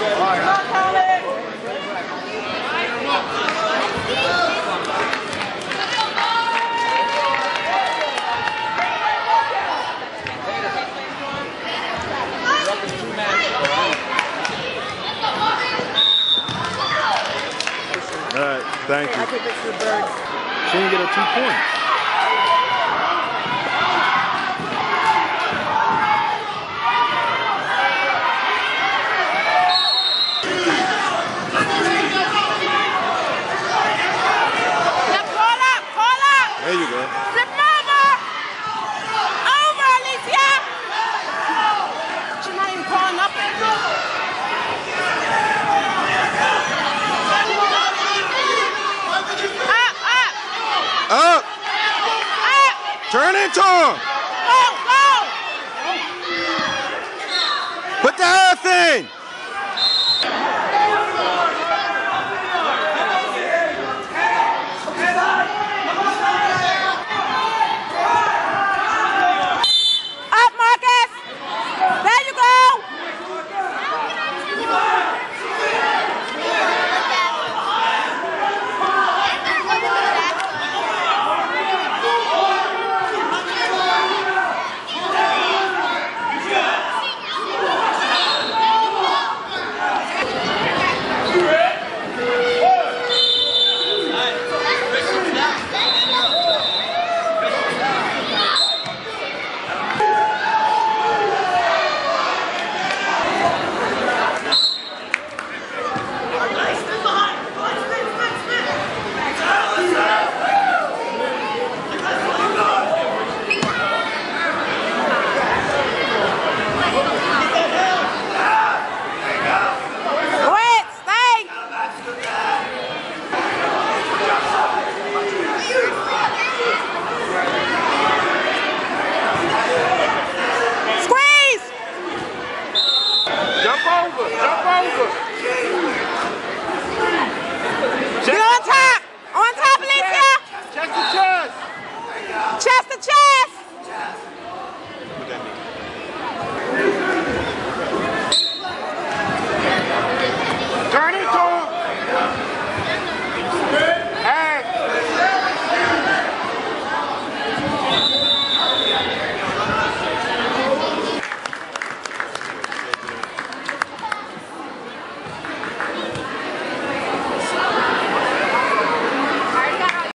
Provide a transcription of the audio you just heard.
All right, thank you. She didn't get a two point. Turn it to him. Go, go. Put the half in.